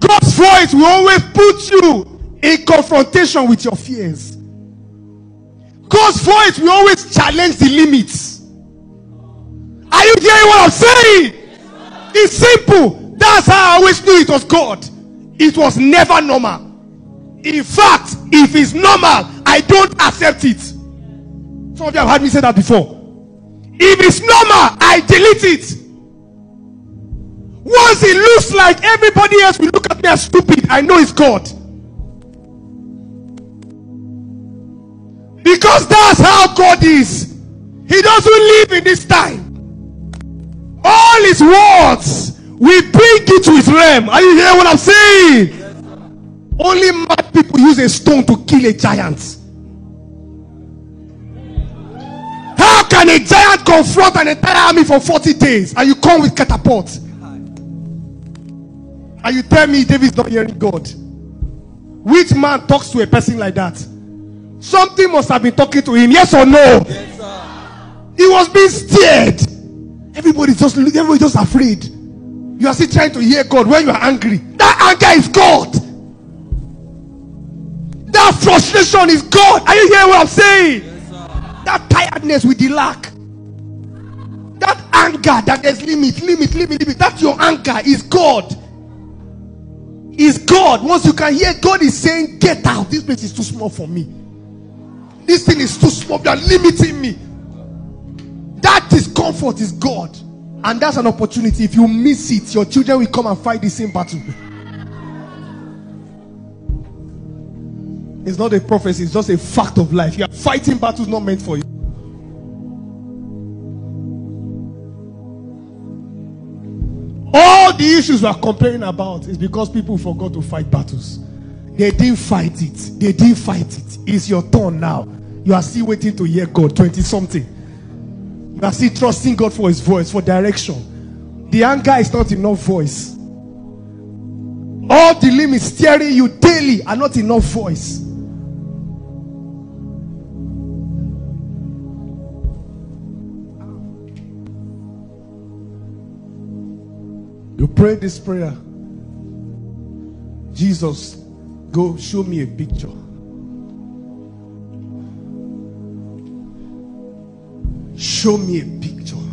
God's voice will always put you in confrontation with your fears. God's voice will always challenge the limits. Are you hearing what I'm saying? It's simple. That's how I always knew it was God. It was never normal. In fact, if it's normal, I don't accept it. Some of you have heard me say that before. If it's normal, I delete it. Once it looks like everybody else will look at me as stupid, I know it's God. Because that's how God is. He doesn't live in this time. All his words will bring it to his realm. Are you hearing what I'm saying? Only mad people use a stone to kill a giant. How can a giant confront an entire army for 40 days and you come with catapult? And you tell me David's not hearing God. Which man talks to a person like that? Something must have been talking to him, yes or no? Yes, He was being steered. Everybody just everybody just afraid. You are still trying to hear God when you are angry. That anger is God. That frustration is God. Are you hearing what I'm saying? that tiredness with the lack. That anger that there's limit, limit, limit, limit. That's your anger is God. Is God. Once you can hear God is saying, Get out. This place is too small for me. This thing is too small. You are limiting me. That discomfort is God. And that's an opportunity. If you miss it, your children will come and fight the same battle. It's not a prophecy, it's just a fact of life. You are fighting battles not meant for you. All the issues we are complaining about is because people forgot to fight battles. They didn't fight it. They didn't fight it. It's your turn now. You are still waiting to hear God, 20 something. You are still trusting God for His voice, for direction. The anger is not enough voice. All the limits steering you daily are not enough voice. You pray this prayer. Jesus, go show me a picture. Show me a picture.